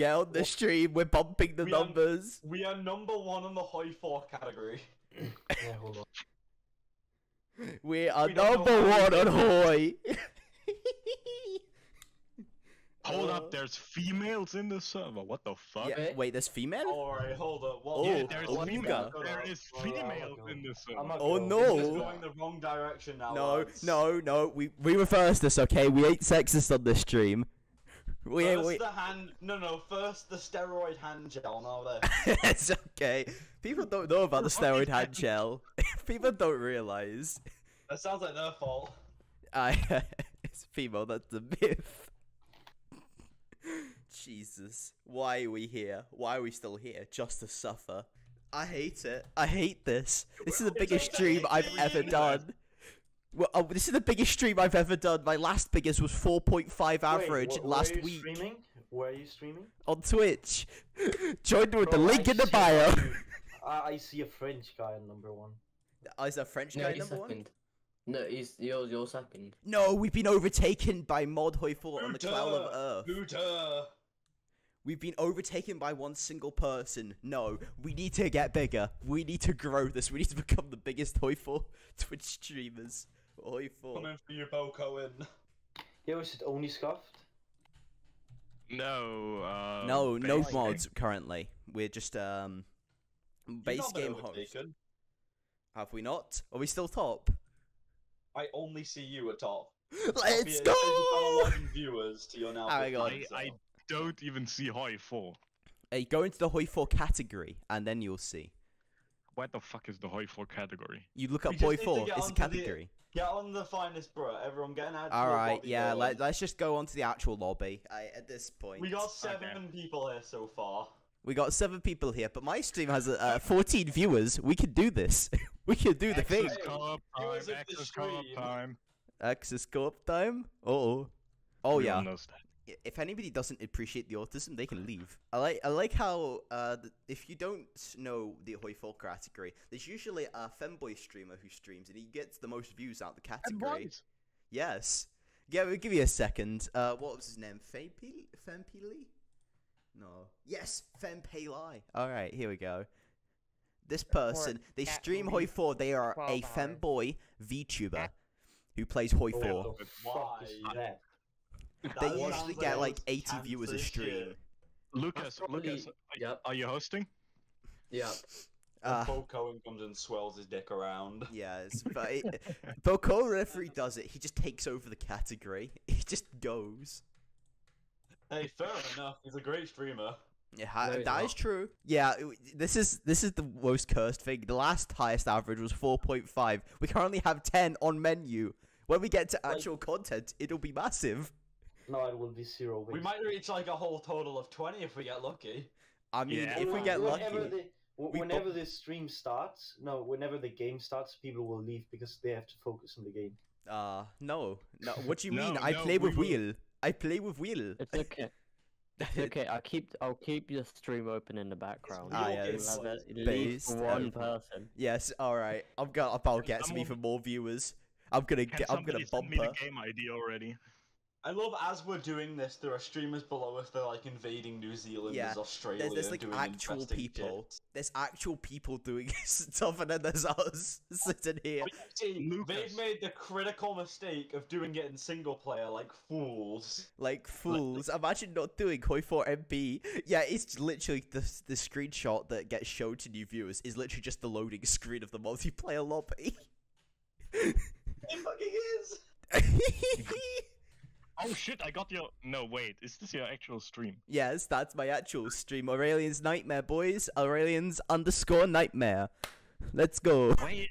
Get on the stream. We're bumping the We are- numbers. We are number one in the high four category. Yeah, hold on. We are We number one we on high. Hold Uh, up, there's females in the server. What the fuck? Yeah, wait, there's female? Alright, hold up. What Oh, Yeah, there's oh, female. There is Well, females going. in the server. Oh, no. This is going the wrong direction now. No, lads. no, no. We we reverse this, okay? We ain't sexist on this stream. We. First We... the hand. No, no. First the steroid hand gel. Now there. it's okay. People don't know about the steroid hand gel. People don't realize. That sounds like their fault. I. it's female. That's the myth. Jesus, why are we here? Why are we still here? Just to suffer. I hate it. I hate this. This is the biggest stream I've ever done. Well, oh, this is the biggest stream I've ever done. My last biggest was 4.5 Wait, average wh- where last are you week Streaming? Where are you streaming? on Twitch. Join with the link I in the bio. I, I see a French guy on number one. Oh, is that French No, guy he's number one? second. No, he's you're you're second. No, we've been overtaken by Mod Hoi 4 on the Cloud of Earth. Looter. We've been overtaken by one single person. No, we need to get bigger. We need to grow this. We need to become the biggest Hoi 4 Twitch streamers. Hoi 4. Coming for you, Bokoen. Yo, is it only scuffed? No, uh. No, no base mods currently. We're just um base game host. Have we not? Are we still top? I only see you at top. Let's Albeit go! you have 11 viewers to your now. Hang on. I, I don't even see Hoi 4. Hey, go into the Hoi 4 category and then you'll see. What the fuck is the Hoi 4 category? You look We up just need to Hoi 4. get It's a onto the- category. Get on the finest, bro. Everyone getting out. All right, yeah. Let, let's just go on to the actual lobby. I, at this point, We got seven people here so far. We got seven people here, but my stream has uh, 14 viewers. We can do this. we can do the thing. Access co-op time, of the access co-op time. Access co-op time. Oh, oh yeah. Everyone knows that. I- If anybody doesn't appreciate the autism, they can leave. I like I like how uh, th- if you don't know the Hoi 4 category, there's usually a femboy streamer who streams and he gets the most views out of the category. boys. Yes. Yeah, we'll give you a second. Uh, what was his name? Fempili? Fempili? No. Yes, Fempeli. Alright, here we go. This person, they stream Hoi least 4. They are a 12 hours. femboy VTuber who plays Hoi 4. What the fuck is Why? That? They usually get like 80 viewers a stream. Lucas, probably- Lucas, are, Yep. are you hosting? Yeah. When Uh, Bokoen comes and swells his dick around. yes, but it, Boko referee does it. He just takes over the category. He just goes. Hey, fair enough. He's a great streamer. Yeah, ha- No, he's that is not. true. Yeah, it- this is this is the most cursed thing. The last highest average was 4.5. We currently have 10 on menu. When we get to Like- actual content, it'll be massive. No, it will be zero. We might reach like a whole total of 20 if we get lucky. I mean, Yeah. if we When- get lucky, whenever the, w- we whenever bo- this stream starts, no, whenever the game starts, people will leave because they have to focus on the game. uh, no, no. What do you No, mean? I play we with will- wheel. I play with wheel. It's okay. It's okay. I'll keep I'll keep the stream open in the background. Ah, real yeah, it's at least based one out- person. yes, all right. I'm gonna. I'll get some someone- even more viewers. I'm gonna Can get. I'm gonna somebody send bump me the game ID already? I love as we're doing this, there are streamers below us They're like invading New Zealand, Yeah, there's Australia, There's, there's like doing actual people. shit. There's actual people doing stuff, and then there's us sitting here. See, Lucas. they've made the critical mistake of doing it in single player like fools. like fools. Imagine not doing Hoi 4 MP. Yeah, it's literally the the screenshot that gets shown to new viewers is literally just the loading screen of the multiplayer lobby. It fucking is! Oh shit, I got your. No, wait, is this your actual stream? yes, that's my actual stream. Aurelian's Nightmare, boys. Aurelian's underscore Nightmare. Let's go. Wait.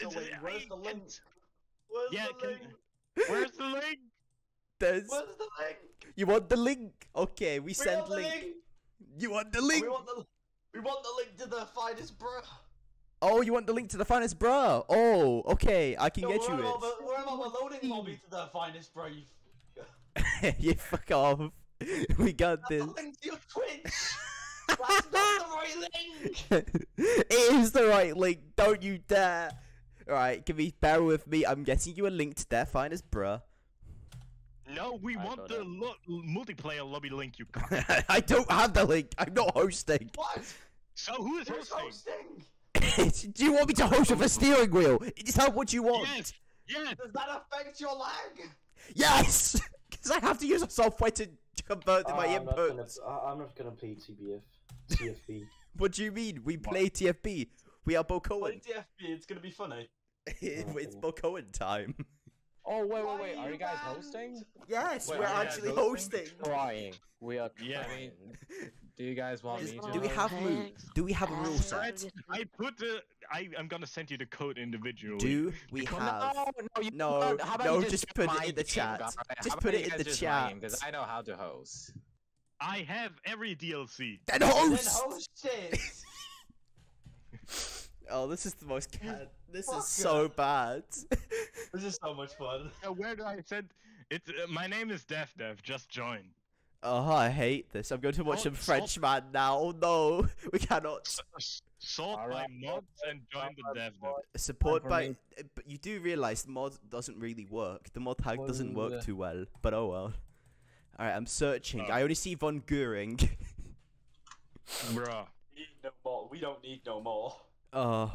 So wait, where's the link? Where's Yeah, the can- link? Where's the link? There's. Where's the link? You want the link? Okay, we, We send want the link. link! You want the And link? We want the we want the link to the finest bro. Oh, you want the link to the finest bra? Oh, okay, I can No, get you it. the- We're about the loading lobby to the finest bro. You you fuck off. We got That's this. the link to your Twitch. That's not the right link. it is the right link. Don't you dare. Alright, give me bear with me. I'm getting you a link to their finest bruh. No, we I want the lo- multiplayer lobby link. You cock. I don't have the link. I'm not hosting. What? so who is Who's hosting? hosting? Do you want me to host with a steering wheel? Is that what you want? Yes. Yes. Does that affect your lag? Yes! Because I have to use a software to convert Uh, my I'm not gonna. I- I'm not gonna play TBF. TFB. What do you mean? We play TFB. We are Play Bokoen. TFB, it's gonna be funny. it's Bokoen time. Oh wait, wait, wait. are Are you you guys hosting? Yes, Wait, we're are you guys actually hosting? hosting. Trying. We are Yeah. trying. Do you guys want Is- me to? do we have mo- do we have a rule set? I put the. I I'm gonna send you the code individually. Do we have? No, no, you No. How about no, just just put it in the chat. guys? Just put it in the chat. Because I know how to host. I have every DLC. Then host. Then host. host it! Oh, this is the most. Ca- this Fuck is so bad. this is so much fun. Uh, where do I send? It's uh, my name is Dev Dev. Just join. oh, I hate this. I'm going to watch Oh, some stop. Frenchman now. Oh no, we cannot S- s- Sort my Alright. mods and join the Dev Dev. support by. uh, But you do realize the mod doesn't really work. The mod tag doesn't work too well. But oh well. All right, I'm searching. Oh. I only see Von Goering. Bruh. Need no. We don't need no more. Oh,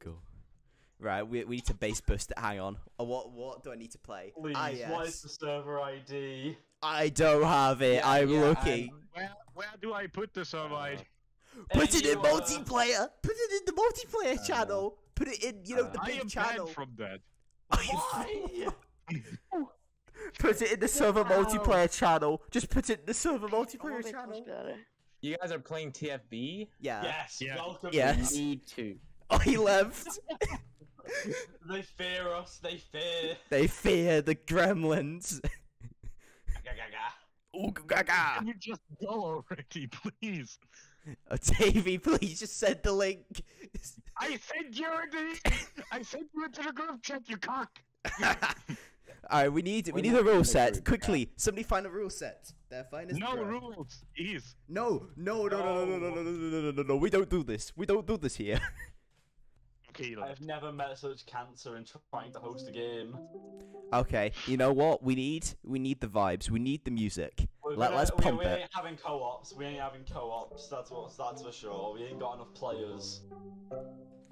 cool. Right, we, we need to base boost it. Hang on. Oh, what what do I need to play? Please, ah, what is the server ID? I don't have it. Yeah, I'm yeah, looking. Where where do I put the server ID? Put it in Anyone- multiplayer. Put it in the multiplayer Uh, channel. Put it in, you know, the uh, I big am channel. banned from that. Why? Put it in the server multiplayer channel. Just put it in the server multiplayer channel. That's better. You guys are playing TFB? Yeah. yes, Yeah. welcome. Yes. Need to. Oh, he left. They fear us. They fear. they fear the gremlins. Gaga. Ooh, gaga. Can you just go already, please? Oh, Davey, please just send the link. I sent you the. I sent you into the group chat. You cock. Alright, we need we We're need a rule set quickly. Somebody find a rule set. They're fine as No bro. rules. Ease. No, no, no, no, no, no, no, no, no, no, no, no, no. We don't do this. We don't do this here. Okay, I have never met such cancer in trying to host a game. Okay, you know what? We need we need the vibes. We need the music. We're Let, gonna- let's we, pump we it. ain't having co-ops. We ain't having co-ops. That's what. That's for sure. We ain't got enough players.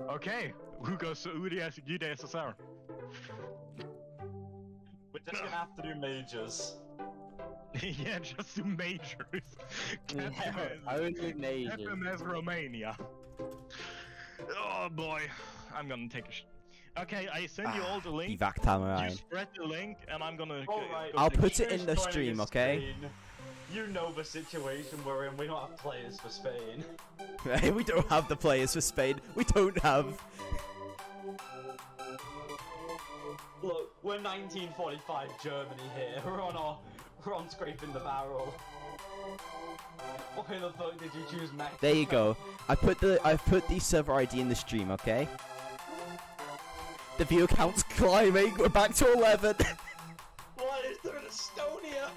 Okay. Who goes? Who do you ask? You the SSR. We're just gonna have to do majors. yeah, just do majors. Yeah, Captain only majors. FMS Romania. Oh boy, I'm gonna take a. Sh- okay, I send you all the ah, link. Evac time You spread the link, and I'm gonna. go- Alright. go I'll take put it in the stream, okay? Spain. You know the situation we're in. We don't have players for Spain. we don't have the players for Spain. We don't have. Look, we're 1945 Germany here. We're on our, we're on scraping the barrel. Why the fuck did you choose Mexico? There you go. I put the I put the server ID in the stream, okay? The view count's climbing. We're back to eleven. What is there in Estonia?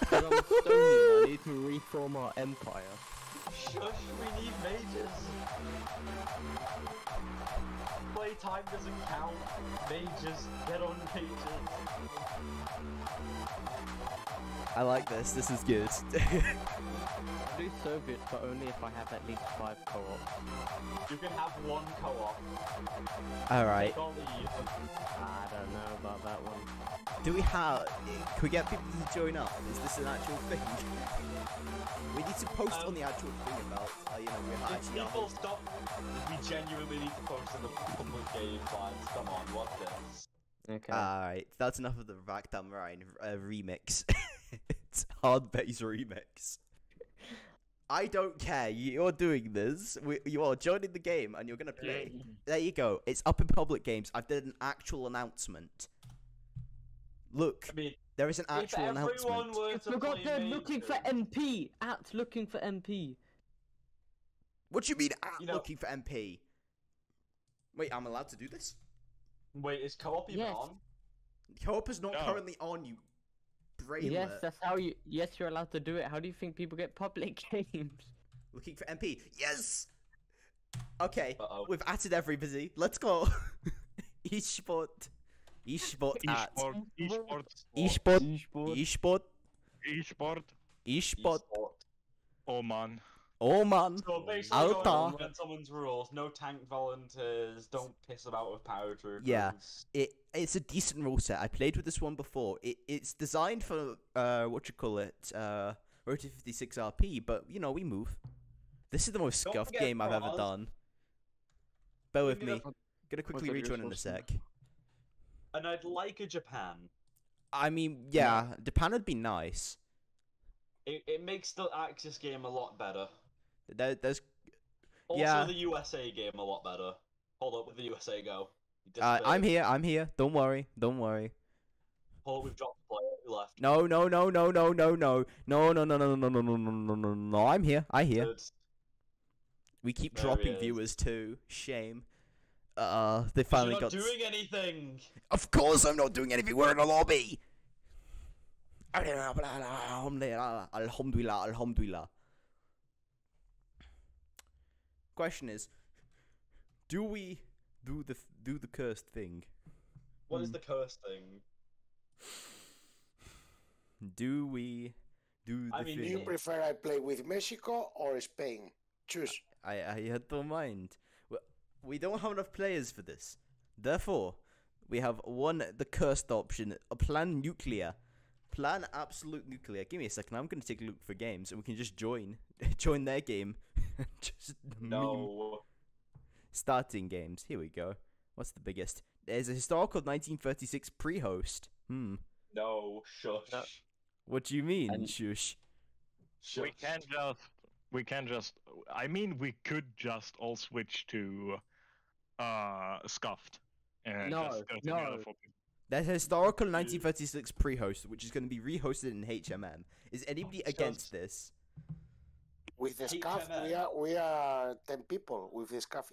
Because I need to reform our empire. Shush, we need mages. Playtime doesn't count. Mages, get on mages. I like this. This is good. I'll do Soviets, but only if I have at least five co-ops. You can have one co-op. All right. Take or leave. I don't know about that one. Do we have? Can we get people to join up? Is this an actual thing? We need to post on Um, the actual thing about, uh, you know, we're If actually. people stop, we genuinely need to post in the public game plans. Come on, what's this? Okay. Alright, that's enough of the Rakdam Rhine uh, remix. it's hard bass remix. I don't care. You're doing this. We, you are joining the game and you're gonna play. There you go. It's up in public games. I've did an actual announcement. Look, I mean, there is an actual everyone announcement. were I to forgot they're looking for Majors- MP. At looking for MP. What do you mean? Ah, You know- looking for MP. Wait, I'm allowed to do this? Wait, is co-op even Yes. on? Co-op is not No. currently on. You brainlet. Yes, that's how you. Yes, you're allowed to do it. How do you think people get public games? Looking for MP. Yes. Okay, Uh-oh. we've added everybody. Let's go. Each sport. Esport at. Esport, esport, Esport. Esport. Esport. esport. Esport. Oh man. Oh man. So basically, Alta. going on gentlemen's rules: no tank volunteers, don't piss about with paratroopers. Yeah. It it's a decent rule set. I played with this one before. It it's designed for uh what you call it uh Road to 56 RP, but you know we move. This is the most Don't scuffed game I've ever done. Bear with Maybe me. that's- Gonna quickly that you're rejoin in a sec. And I'd like a Japan. I mean, yeah, Japan would be nice. It, it makes the Axis game a lot better. Also, Yeah. the USA game a lot better. Hold up, with the USA go? Uh, I'm here. I'm here. Don't worry. Don't worry. Hold up, we've dropped the player who left. No, no, no, no, no, no, no, no, no, no, no, no, no, no, no, no, no. I'm here. I hear. Good. We keep There dropping viewers too. Shame. Uh, they finally You're not got. doing anything. Of course, I'm not doing anything. We're in a lobby. Alhamdulillah, alhamdulillah, alhamdulillah. Question is, do we do the do the cursed thing? What is Hmm. the cursed thing? Do we do the I mean, Do thing? you prefer I play with Mexico or Spain? Choose. I I don't mind. We- We don't have enough players for this. Therefore, we have one the cursed option, a plan nuclear. Plan absolute nuclear. Give me a second. I'm going to take a look for games and we can just join join their game. just meme No. starting games. Here we go. What's the biggest? There's a historical 1936 pre-host. Hmm. No. Shush. No. What do you mean, And- shush? Shush. We can just. We can just. I mean, we could just all switch to, uh, scuffed. And No, just go to the no. other. There's a historical 1936 pre-host, which is going to be rehosted in HMM. Is anybody Just- against this? With the scuff, we are we are ten people with the scuff.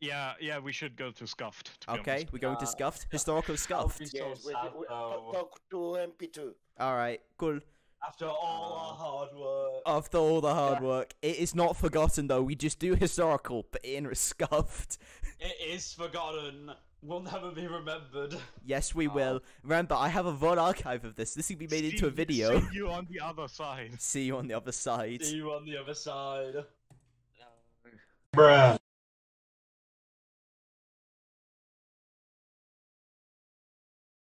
Yeah, yeah, we should go to scuffed. To Okay, we're going to Uh, scuffed. Historical That scuffed. be so Yes, we, sad, we, talk to MP2. All right, cool. After all our hard work. After all the hard work, it is not forgotten though. We just do historical, but in scuffed. It is forgotten. Will never be remembered. Yes, we Oh. will. Remember, I have a VOD archive of this. This will be made into a video. See you on the other side. See you on the other side. See you on the other side. Bruh.